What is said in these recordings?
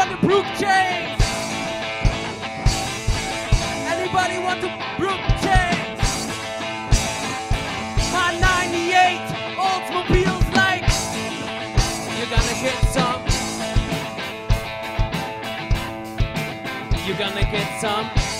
want the brook chains? Anybody want the brook chains? My 98 Oldsmobile's like, you're gonna get some. You're gonna get some.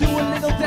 do a little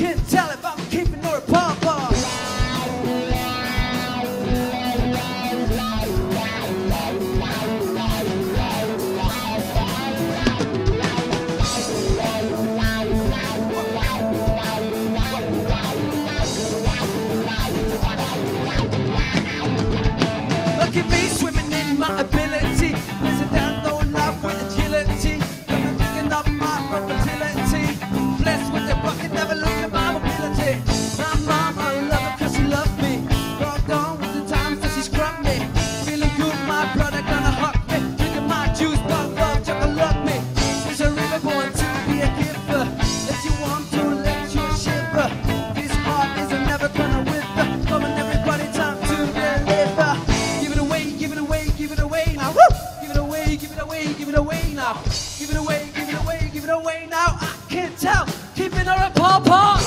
Can't tell if away now. Give it away, give it away, give it away now. I can't tell. Keeping her apart.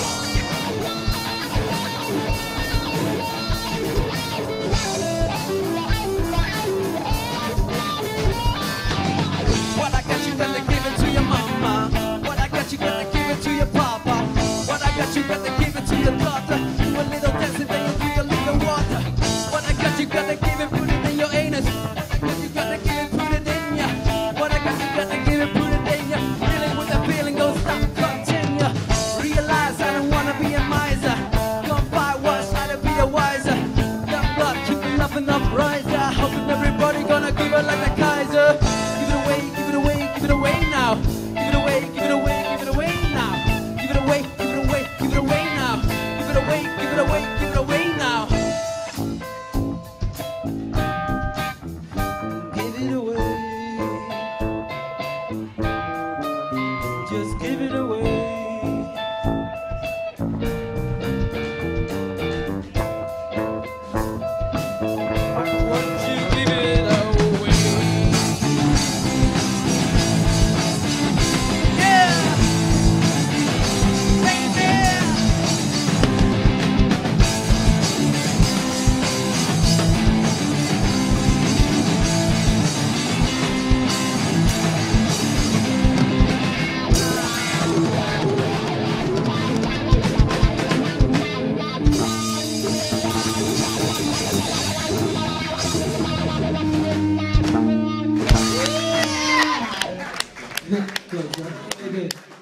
They did.